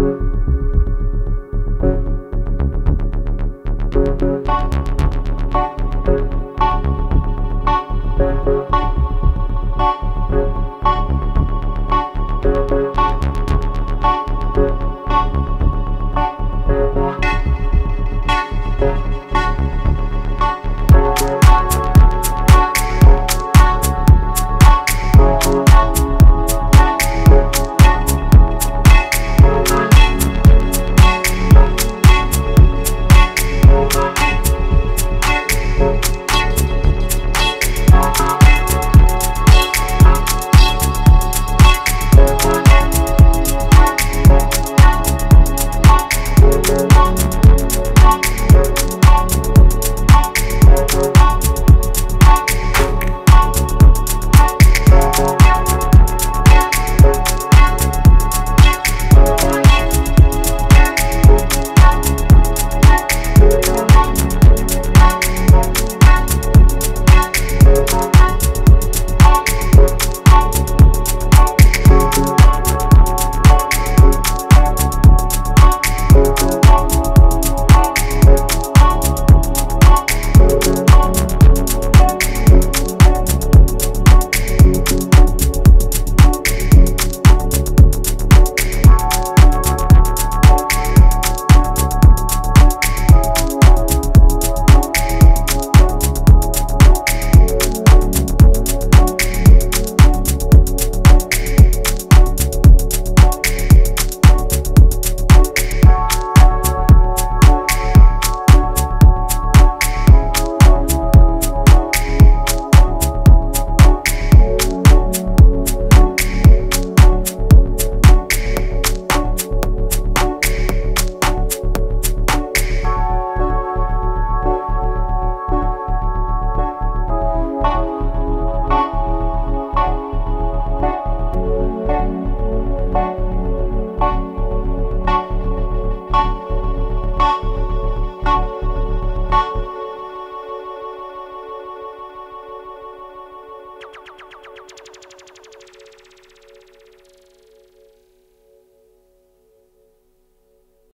you